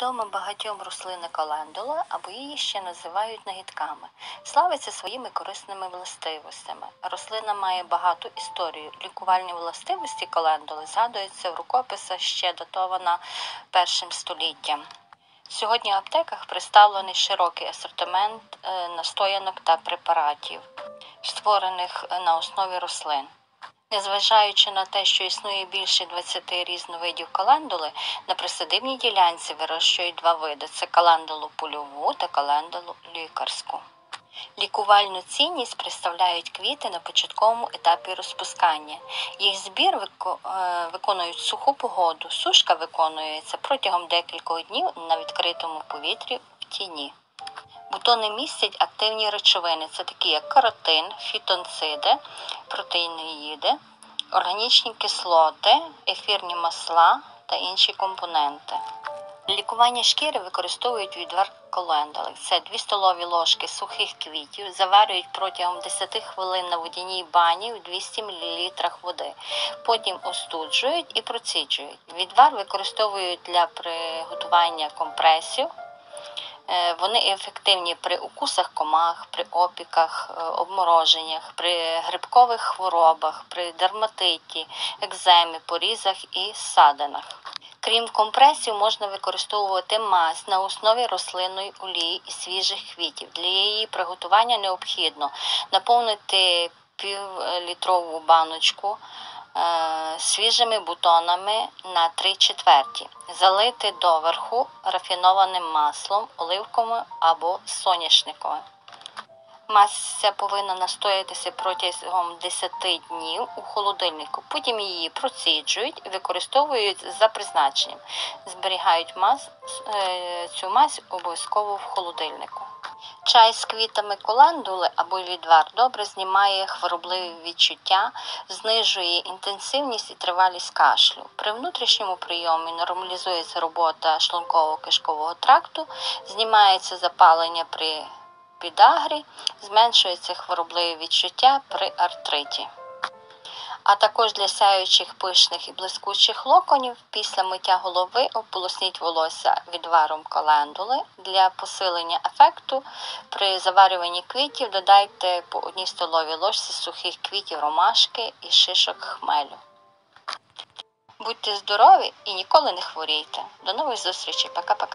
Відома багатьом рослина календула, або її ще називають нагідками. Славиться своїми корисними властивостями. Рослина має багату історію. Лікувальні властивості календули згадуються в рукописах ще датована першим століттям. Сьогодні в аптеках представлений широкий асортимент е, настоянок та препаратів, створених е, на основі рослин. Незважаючи на те, що існує більше 20 різновидів календули, на присадибній ділянці вирощують два види: це календулу польову та календулу лікарську. Лікувальну цінність представляють квіти на початковому етапі розпускання. Їх збір е, виконують суху погоду, сушка виконується протягом декількох днів на відкритому повітрі в тіні. Бутони містять активні речовини, це такі як каротин, фітонциди, протеїноїди, органічні кислоти, ефірні масла та інші компоненти. Лікування шкіри використовують відвар колендули. Це 2 столові ложки сухих квітів, заварюють протягом 10 хвилин на водяній бані в 200 мл води. Потім остуджують і проціджують. Відвар використовують для приготування компресів. Е, Вони ефективні при укусах комах, при опіках, е, обмороженнях, при грибкових хворобах, при дерматиті, екземі, порізах і ссадинах. Крім компресів, можна використовувати мазь на основі рослинної олії і свіжих квітів. Для її приготування необхідно наповнити півлітрову баночку свіжими бутонами на 3 четверті, залити доверху рафінованим маслом, оливковим або соняшниковим. Маса повинна настоятися протягом 10 днів у холодильнику. Потім її проціджують використовують за призначенням. Зберігають мас, е, цю мазь обов'язково в холодильнику. Чай з квітами колендули або відвар добре знімає хворобливі відчуття, знижує інтенсивність і тривалість кашлю. При внутрішньому прийомі нормалізується робота шлунково-кишкового тракту, знімається запалення при підагрі, зменшується хворобливі відчуття при артриті. А також для сяючих пишних і блискучих локонів після миття голови ополосніть волосся відваром календули. Для посилення ефекту при заварюванні квітів додайте по одній столовій ложці сухих квітів ромашки і шишок хмелю. Будьте здорові і ніколи не хворійте. До нових зустрічей. Пока-пока.